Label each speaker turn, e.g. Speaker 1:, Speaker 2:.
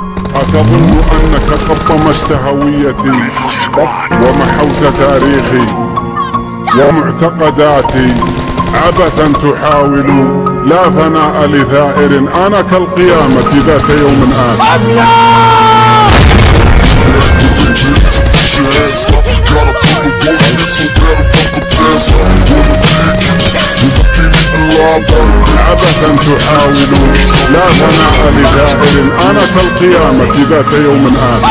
Speaker 1: أتظن أنك قد طمست هويتي ومحوت تاريخي ومعتقداتي عبثا تحاول لا ثناء لثائر أنا كالقيامة ذات يوم آت عبثا تحاول لا لثائر أنا كالقيامة ذات يوم آت